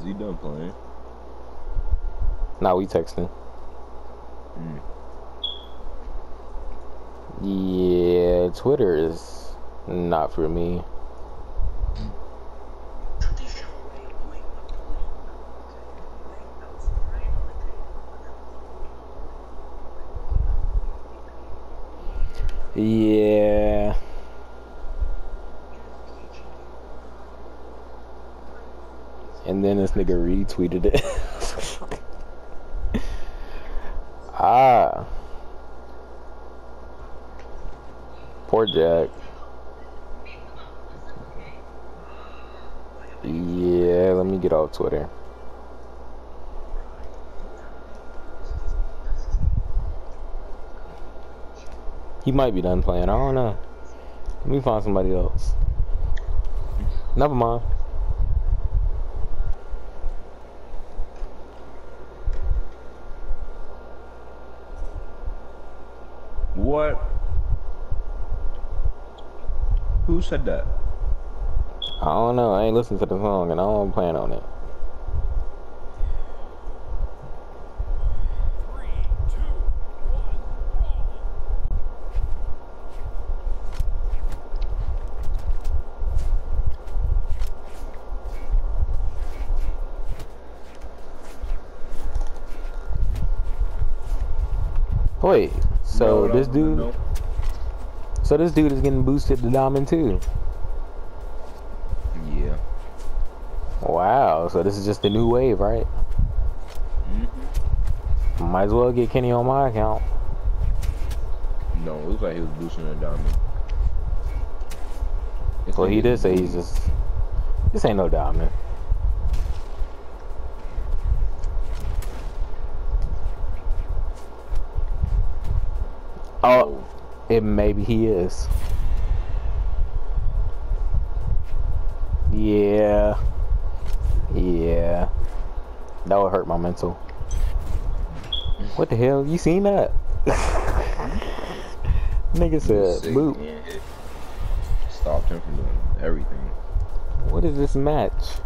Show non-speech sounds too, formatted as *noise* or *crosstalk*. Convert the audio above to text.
Is he done playing? Nah, we texting. Mm. Yeah, Twitter is not for me. Yeah. And then this nigga retweeted it. *laughs* ah. Poor Jack. Yeah, let me get off Twitter. He might be done playing. I don't know. Let me find somebody else. Never mind. What? Who said that? I don't know. I ain't listened to the song and I don't plan on it. Wait, so No, this dude, no. so this dude is getting boosted to diamond too. Yeah. Wow, so this is just the new wave, right? hmm Might as well get Kenny on my account. No, it looks like he was boosting a diamond. It's Well, like he did say he's just. This ain't no diamond. Oh, oh, it maybe he is. Yeah. Yeah. That would hurt my mental. What the hell? You seen that? *laughs* Nigga said, boop. Stopped him from doing everything. What is this match?